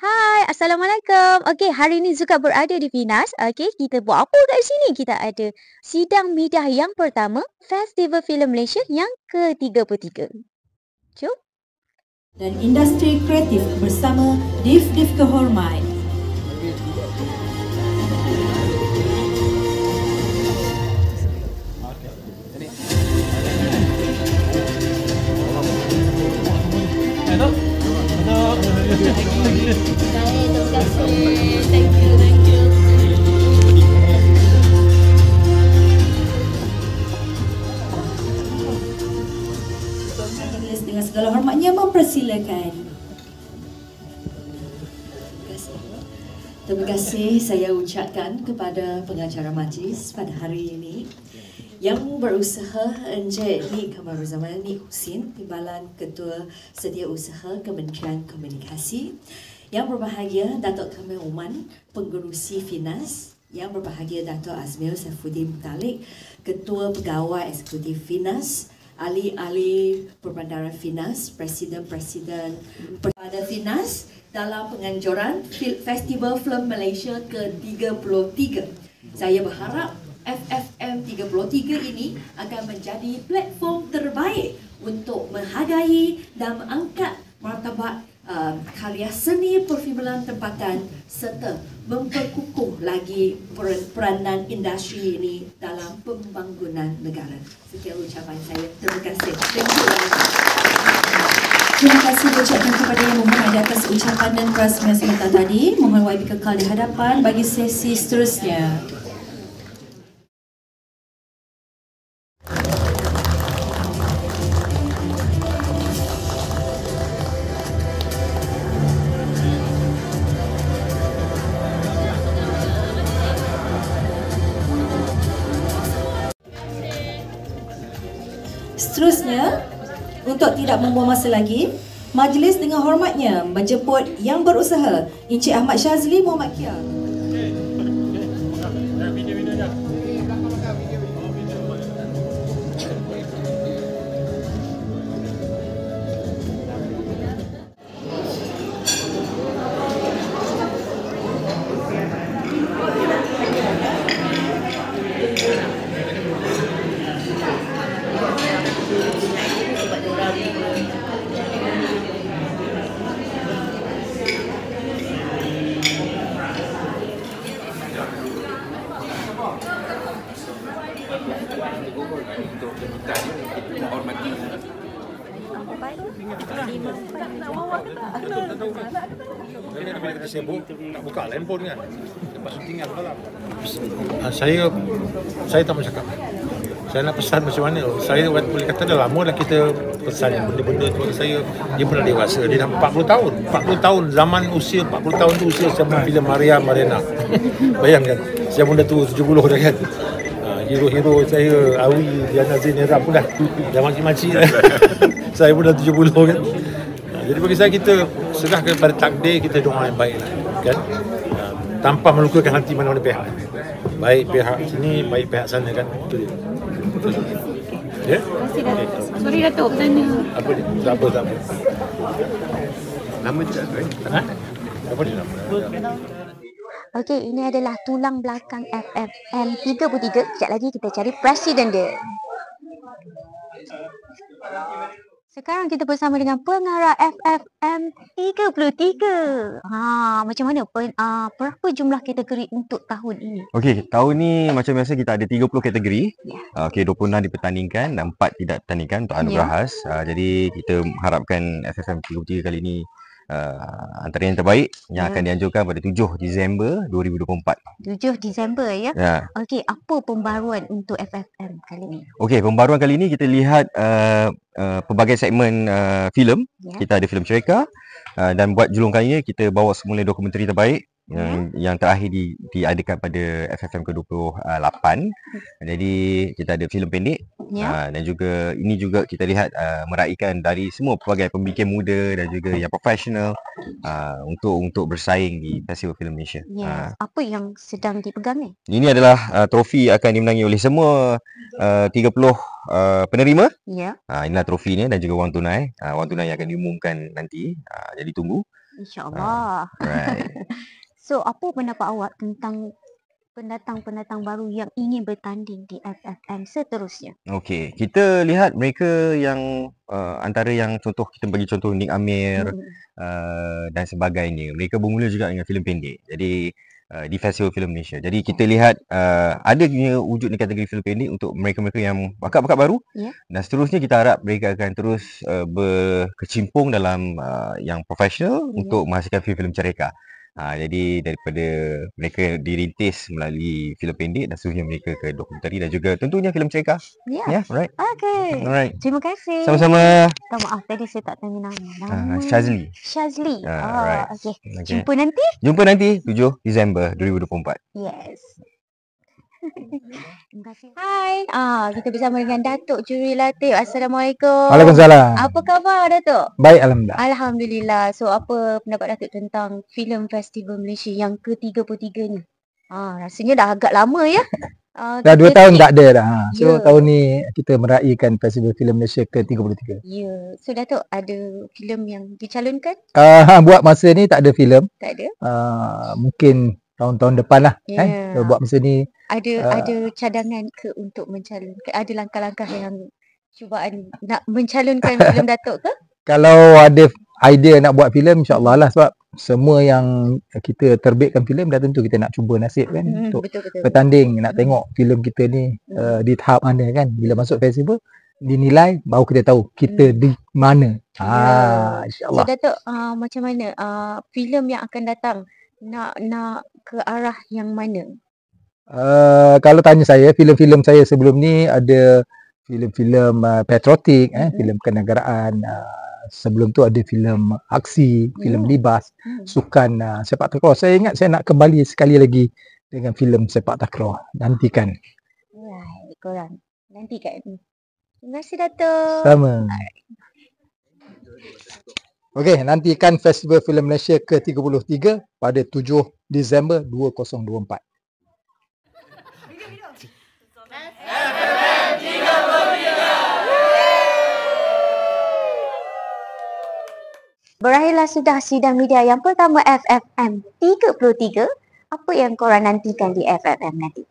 Hai, Assalamualaikum. Okey, hari ini Zuka berada di Finas. Okey, kita buat apa kat sini? Kita ada sidang media yang pertama, Festival Filem Malaysia yang ke-33. Jom. Dan industri kreatif bersama Div Div Kehormat. Majlis dengan segala hormatnya mempersilakan. Terima kasih. Terima kasih saya ucapkan kepada pengacara majlis pada hari ini yang berusaha Encik Ni Kamaruzaman Ni Husin, Timbalan Ketua Setiausaha Kementerian Komunikasi. Yang berbahagia Datuk Kamil Oman, Pengerusi Finas. Yang berbahagia Datuk Azmil Saifuddin Mutalik, Ketua Pegawai Eksekutif Finas ahli-ahli perbandaran Finas, presiden-presiden pada Finas dalam penganjuran Festival Film Malaysia ke-33. Saya berharap FFM 33 ini akan menjadi platform terbaik untuk menghargai dan mengangkat martabat uh, karya seni perfilman tempatan serta memperkukuh lagi per- peranan industri ini dalam pembangunan negara. Sekian ucapan saya. Terima kasih. Thank you. Terima kasih ucapkan kepada Yang Mohon atas ucapan dan perasmian sebentar tadi. Mohon YB kekal di hadapan bagi sesi seterusnya. Seterusnya, untuk tidak membuang masa lagi, majlis dengan hormatnya menjemput yang berusaha Encik Ahmad Syazli Muhammad Kia. Bila kan. Syutingan malam. Ah, saya saya tak mau cakap. Saya nak pesan macam mana. Saya boleh kata dah lama dah kita pesan benda-benda tu. Saya dia pernah dewasa. Dia dah 40 tahun. 40 tahun zaman usia 40 tahun tu usia saya main filem Maria Marina. Bayangkan. Saya pun dah tua 70 dah kan. Hero-hero saya Awi, Diana Zain Era pun dah dah makcik-makcik saya pun dah 70 kan. Jadi bagi saya kita serahkan pada takdir kita doa yang baik lah, kan. Ah, Tanpa melukakan hati mana-mana pihak. Baik pihak sini, baik pihak sana kan. Itu dia. Ya? Okay. Sorry Datuk, tanya. Apa dia? Tak apa, tak apa. Nama tidak eh? Ha? Apa dia nama? Okey, ini adalah tulang belakang FFM 33. Sekejap lagi kita cari presiden dia. Sekarang kita bersama dengan pengarah FFM 33. Ha, macam mana? Pen, uh, berapa jumlah kategori untuk tahun ini? Okey, tahun ni macam biasa kita ada 30 kategori. Ya. Uh, Okey, 26 dipertandingkan dan 4 tidak dipertandingkan untuk anugerah Ya. khas. Uh, jadi kita harapkan FFM 33 kali ini uh, antara yang terbaik yang Ya. akan dianjurkan pada 7 Disember 2024. 7 Disember ya. Ya. Okey, apa pembaruan untuk FFM kali ini? Okey, pembaruan kali ini kita lihat uh, uh, pelbagai segmen uh, filem. Ya. Kita ada filem cerita uh, dan buat julung kali ini kita bawa semula dokumentari terbaik yang yang terakhir di diadakan pada FFM ke-28. Jadi kita ada filem pendek Ya. uh, dan juga ini juga kita lihat uh, meraihkan dari semua pelbagai pembikin muda dan juga yang profesional uh, untuk untuk bersaing di Festival Filem Malaysia. Ya. Apa yang sedang dipegang ni? Ini adalah uh, trofi akan dimenangi oleh semua uh, 30 uh, penerima. Ya. Ha, inilah trofinya dan juga wang tunai. Ha, wang tunai yang akan diumumkan nanti. Ha, jadi tunggu. InsyaAllah. Right. So, apa pendapat awak tentang pendatang-pendatang baru yang ingin bertanding di FFM seterusnya? Okey, kita lihat mereka yang uh, antara yang contoh kita bagi contoh Nick Amir Hmm. uh, dan sebagainya. Mereka bermula juga dengan filem pendek. Jadi uh, di Festival Filem Malaysia. Jadi kita lihat uh, ada punya wujud di kategori filem pendek untuk mereka-mereka yang bakat-bakat baru. Ya. Dan seterusnya kita harap mereka akan terus uh, berkecimpung dalam uh, yang profesional Ya. untuk menghasilkan filem-filem cereka. Ha, jadi daripada mereka dirintis melalui filem pendek dan seterusnya mereka ke dokumentari dan juga tentunya filem cereka. Ya. Ya, yeah, right. Okey. Alright. Terima kasih. Sama-sama. Minta maaf tadi saya tak tanya nama. Uh, Nama Shazli. Shazli. Ah, Ah, right. okey. Okay. Jumpa nanti. Jumpa nanti 7 Disember 2024. Yes. Terima kasih. Hai. Ah, kita bersama dengan Datuk Juri Latif. Assalamualaikum. Waalaikumsalam. Apa khabar Datuk? Baik Alhamdulillah. Alhamdulillah. So apa pendapat Datuk tentang filem Festival Malaysia yang ke-33 ni? Ah, rasanya dah agak lama ya. Ah, Dah dua kita tahun ni- tak ada dah. Ha. So Ya. tahun ni kita meraihkan Festival Filem Malaysia ke-33. Ya. So Datuk ada filem yang dicalonkan? Uh, buat masa ni tak ada filem. Tak ada? Uh, mungkin tahun-tahun depan lah. Ya. Eh. So, buat masa ni Ada Ah. ada cadangan ke untuk mencalonkan? Ada langkah-langkah yang cubaan nak mencalonkan filem Datuk ke? kalau ada idea nak buat filem insyaAllah lah sebab semua yang kita terbitkan filem dah tentu kita nak cuba nasib kan Hmm, untuk betul betul. bertanding nak tengok filem kita ni Hmm. uh, di tahap mana kan bila masuk festival dinilai baru kita tahu kita di mana. Ya. Ah So insyaallah. Datuk uh, macam mana uh, filem yang akan datang nak nak ke arah yang mana? Uh, kalau tanya saya filem-filem saya sebelum ni ada filem-filem uh, patriotik eh Mm-mm. filem kenegaraan uh, sebelum tu ada filem aksi filem Ya. libas Hmm. sukan uh, sepak takraw saya ingat saya nak kembali sekali lagi dengan filem sepak takraw nantikan Right, korang nantikan. Terima kasih Datuk. sama Okey, nantikan Festival Filem Malaysia ke-33 pada 7 Disember 2024. Berakhirlah sudah sidang media yang pertama FFM 33. Apa yang korang nantikan di FFM nanti?